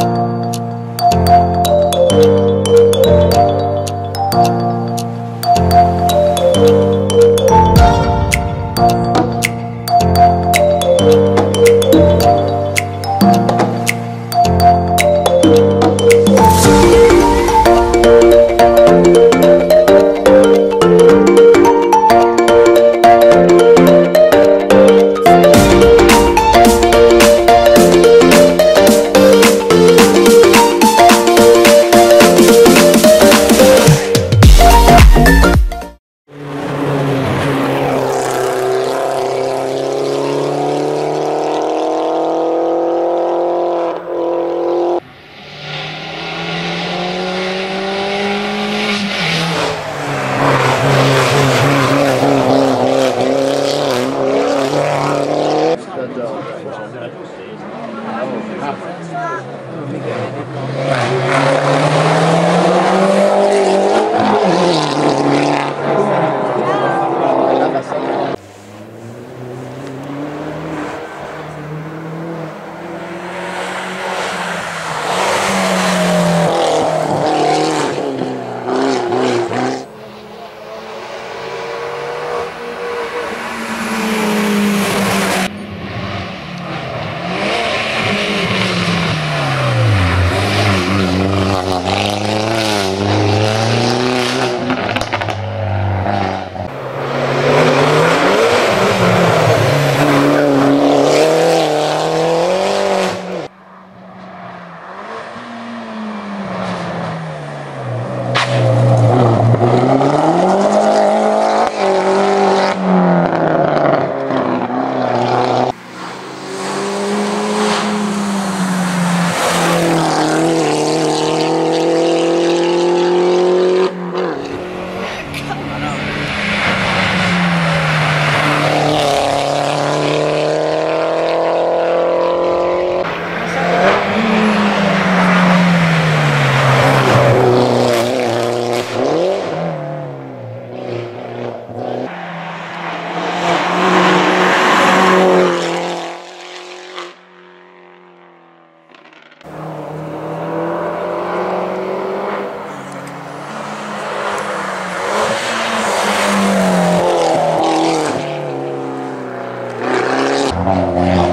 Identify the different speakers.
Speaker 1: Thank you. Thank you. Oh, wow.